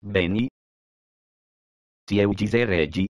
Beni. Ti è uccise reggi,